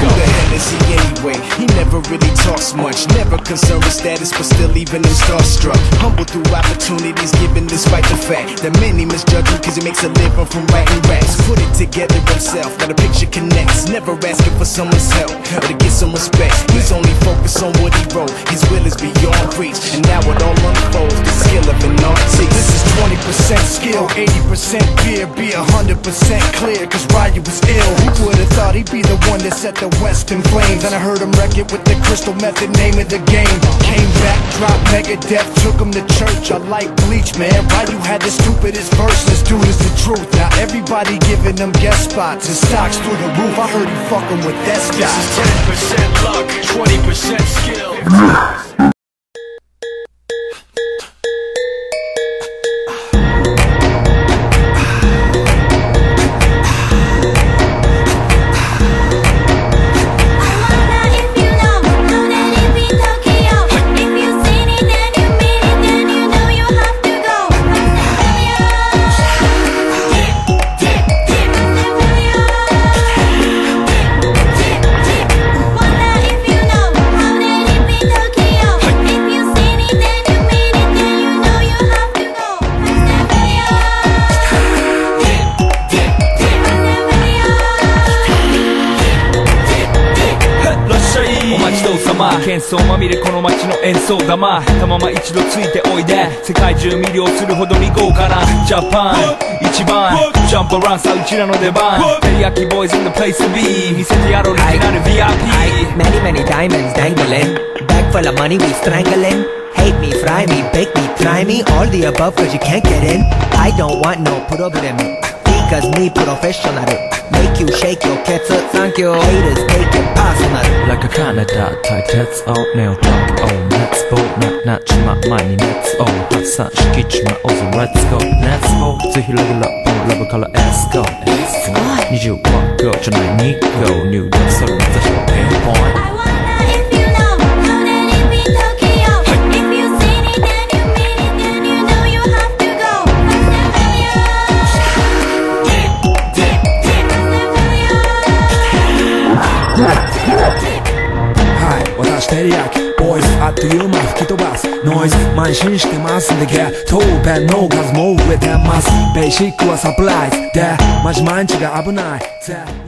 go Who the hell is he anyway? He never really talks much Never concerned with status, but still even him starstruck. Humble through opportunities given despite the fact That many misjudge him cause he makes a living from writing raps. Put it together himself, now the picture connects. Never asking for someone's help, or to get some respect. He's only focused on what he wrote His will is beyond reach And now it all unfolds, the skill of an artist. This is 20% skill, 80% fear Be 100% clear, cause Ryu was ill. Who would've thought he'd be the one that set the West in flames And I heard him wreck it with the crystal method, name of the game. Came back, dropped Megadef, took him to church. I like Bleach, man, why you had the stupidest verses Dude is the truth, now everybody giving them guest spots His stocks through the roof, I heard he fucking with that This is 10% luck, 20% skill ま喧騒まみれこの街の演奏玉たまま一度ついておいで世界中魅了するほどに豪華なジャパン一番ジャンプアランさうちらの出番テリヤキボーイズ in the place to be 見せてやろうオリジナル VIP Many, many diamonds dangling. Bag full of money, we strangling. Hate me, fry me, bake me, try me. All the above, cause you can't get in. I don't want no problem. Because me professional. Make you shake your cats up, thank you. Haters take it personal. Like a Canada 大鉄をネオトップを熱望ななちま前に熱を発散しきちまおうぞ Let's go 熱をぜひレギュラーポンラブからエスコ20万個じゃない2個入力する目指しはピンポイント 私テリヤキボーイズあっという間吹き飛ばすノイズ慢心してますんでゲットペンの数も増えてますベーシックはサプライズでマジ毎日が危ないぜ